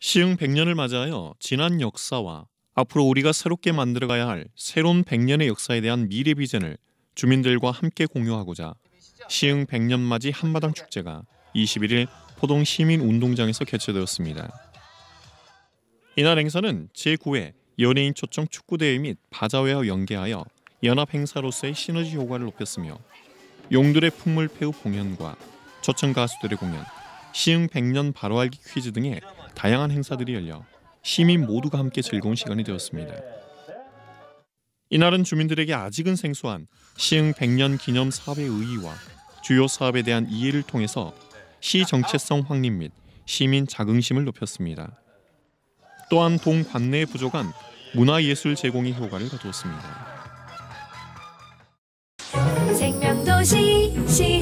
시흥 100년을 맞이하여 지난 역사와 앞으로 우리가 새롭게 만들어가야 할 새로운 100년의 역사에 대한 미래 비전을 주민들과 함께 공유하고자 시흥 100년 맞이 한마당 축제가 21일 포동 시민 운동장에서 개최되었습니다. 이날 행사는 제9회 연예인 초청 축구 대회 및 바자회와 연계하여 연합 행사로서의 시너지 효과를 높였으며 용들의 풍물패우 공연과 초청 가수들의 공연, 시흥 100년 바로 알기 퀴즈 등의 다양한 행사들이 열려 시민 모두가 함께 즐거운 시간이 되었습니다. 이날은 주민들에게 아직은 생소한 시흥 100년 기념 사업의 의의와 주요 사업에 대한 이해를 통해서 시 정체성 확립 및 시민 자긍심을 높였습니다. 또한 동 관내에 부족한 문화예술 제공이 효과를 거두었습니다. 생명도시 시